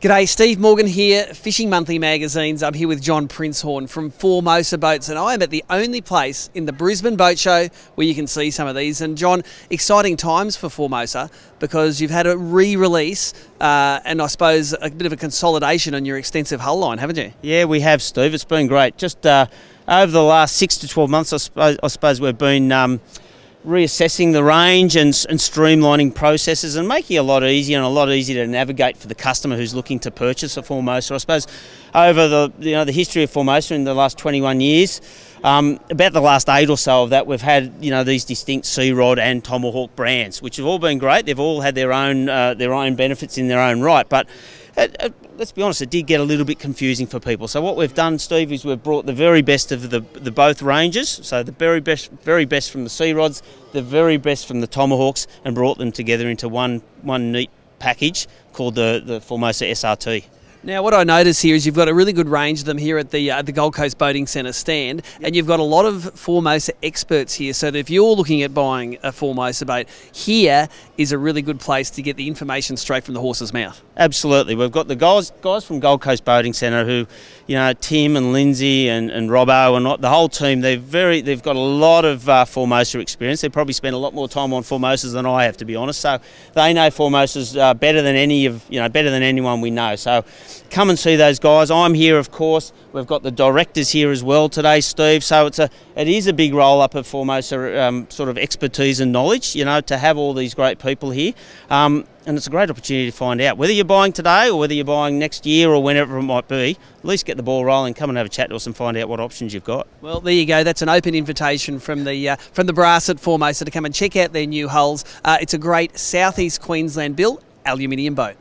G'day, Steve Morgan here, Fishing Monthly Magazines. I'm here with John Princehorne from Formosa Boats, and I am at the only place in the Brisbane Boat Show where you can see some of these. And John, exciting times for Formosa because you've had a re-release uh, and I suppose a bit of a consolidation on your extensive hull line, haven't you? Yeah, we have, Steve. It's been great. Just uh, over the last six to twelve months, I suppose, I suppose we've been. Um, reassessing the range and, and streamlining processes and making it a lot easier and a lot easier to navigate for the customer who's looking to purchase a Formosa. I suppose over the you know the history of Formosa in the last 21 years, um, about the last eight or so of that, we've had you know these distinct Sea Rod and Tomahawk brands, which have all been great. They've all had their own uh, their own benefits in their own right, but it, it, let's be honest, it did get a little bit confusing for people. So what we've done, Steve, is we've brought the very best of the, the both ranges. So the very best, very best from the sea rods, the very best from the tomahawks, and brought them together into one one neat package called the the Formosa SRT. Now, what I notice here is you've got a really good range of them here at the uh, the Gold Coast Boating Centre stand, and you've got a lot of Formosa experts here. So that if you're looking at buying a Formosa boat, here is a really good place to get the information straight from the horse's mouth. Absolutely, we've got the guys guys from Gold Coast Boating Centre who, you know, Tim and Lindsay and, and Robbo and the whole team. They're very they've got a lot of uh, Formosa experience. They probably spend a lot more time on Formosas than I have, to be honest. So they know Formosas uh, better than any of you know better than anyone we know. So come and see those guys. I'm here, of course. We've got the directors here as well today, Steve. So it's a it is a big roll up of Formosa um, sort of expertise and knowledge. You know, to have all these great people here, um, and it's a great opportunity to find out whether you're buying today or whether you're buying next year or whenever it might be. At least get the ball rolling. Come and have a chat to us and find out what options you've got. Well, there you go. That's an open invitation from the uh, from the brass at Formosa to come and check out their new hulls. Uh, it's a great southeast Queensland built aluminium boat.